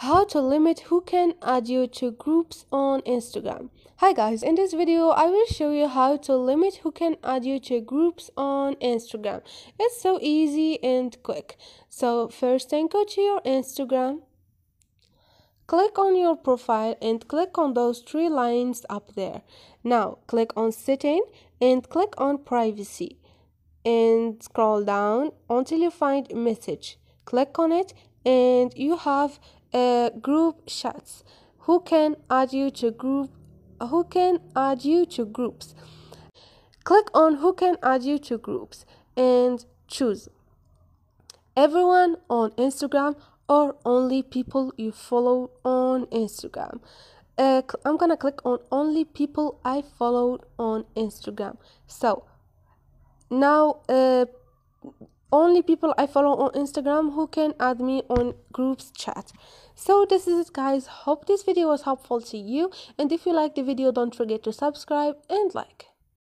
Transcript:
how to limit who can add you to groups on instagram. Hi guys. In this video i will show you how to limit who can add you to groups on instagram. It's so easy and quick. So first thing go to your instagram. Click on your profile and click on those three lines up there. Now click on setting and click on privacy. And scroll down until you find message. Click on it and you have uh, group chats. Who can add you to group who can add you to groups? Click on who can add you to groups and choose. Everyone on instagram or only people you follow on instagram. Uh, i'm gonna click on only people i followed on instagram. So now uh, only people I follow on Instagram who can add me on groups chat. So this is it guys. Hope this video was helpful to you and if you like the video don't forget to subscribe and like.